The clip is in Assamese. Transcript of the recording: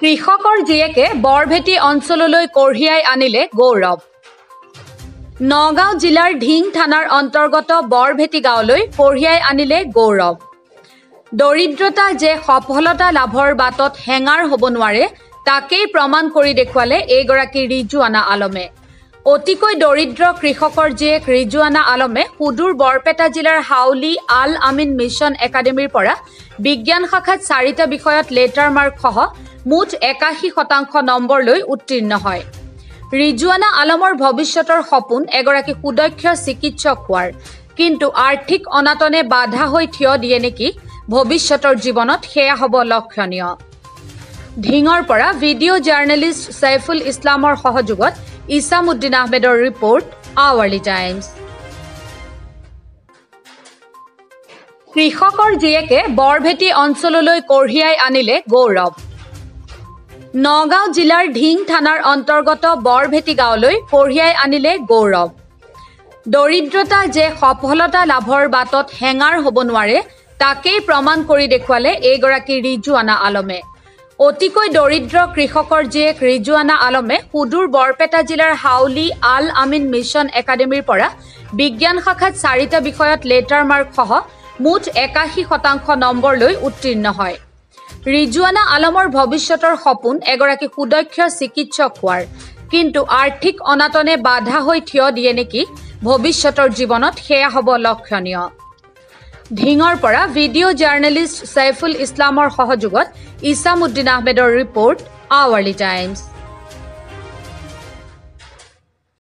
কৃষকৰ জীয়েকে বৰভেটি অঞ্চললৈ কঢ়িয়াই আনিলে গৌৰৱ। নগাঁও জিলাৰ ঢিং থানাৰ অন্তৰ্গত বৰভেটি গাঁৱলৈ কঢ়িয়াই আনিলে গৌৰৱ। দৰিদ্ৰতা যে সফলতা লাভৰ বাটত হেঙাৰ হ'ব নোৱাৰে তাকেই প্ৰমাণ কৰি দেখুৱালে এইগৰাকী ৰিজুৱানা আলমে। অতিকৈ দৰিদ্ৰ কৃষকৰ জীয়েক ৰিজুৱানা আলমে সুদূৰ বৰপেটা জিলাৰ হাউলি আল আমিন মিছন একাডেমীৰ পৰা বিজ্ঞান শাখাত চাৰিটা বিষয়ত লেটাৰ মাৰ্কসহ মুঠ একাশী শতাংশ নম্বৰ লৈ উত্তীৰ্ণ হয়। ৰিজুৱানা আলমৰ ভৱিষ্যতৰ সপোন এগৰাকী সুদক্ষ চিকিৎসক হোৱাৰ। কিন্তু আৰ্থিক অনাটনে বাধা হৈ থিয় দিয়ে নেকি? ভৱিষ্যতৰ জীৱনত সেয়া হ'ব লক্ষণীয়। ঢিঙৰ পৰা ভিডিঅ' জাৰ্নেলিষ্ট ছাইফুল ইছলামৰ সহযোগত ইছামুদ্দিন আহমেদৰ ৰিপৰ্ট আৱাৰ্লি টাইমছ। কৃষকৰ জীয়েকে বৰভেটি অঞ্চললৈ কঢ়িয়াই আনিলে গৌৰৱ। নগাঁও জিলাৰ ঢিং থানাৰ অন্তৰ্গত বৰভেটি গাঁৱলৈ কঢ়িয়াই আনিলে গৌৰৱ। দৰিদ্ৰতা যে সফলতা লাভৰ বাটত হেঙাৰ হ'ব নোৱাৰে তাকেই প্ৰমাণ কৰি দেখুৱালে এইগৰাকী ৰিজুৱানা আলমে। অতিকৈ দৰিদ্ৰ কৃষকৰ জীয়েক ৰিজুৱানা আলমে সুদূৰ বৰপেটা জিলাৰ হাউলি আল আমিন মিছন একাডেমীৰ পৰা বিজ্ঞান শাখাত চাৰিটা বিষয়ত লেটাৰ মাৰ্কসহ মুঠ একাশী শতাংশ নম্বৰ লৈ উত্তীৰ্ণ হয়। ৰিজুৱানা আলমৰ ভৱিষ্যতৰ সপোন এগৰাকী সুদক্ষ চিকিৎসক হোৱাৰ। কিন্তু আৰ্থিক অনাটনে বাধা হৈ থিয় দিয়ে নেকি? ভৱিষ্যতৰ জীৱনত সেয়া হ'ব লক্ষণীয়। ঢিঙৰ পৰা ভিডিঅ' জাৰ্নেলিষ্ট ছাইফুল ইছলামৰ সহযোগত ইছামুদ্দিন আহমেদৰ ৰিপৰ্ট আৱাৰ্লি টাইমছ।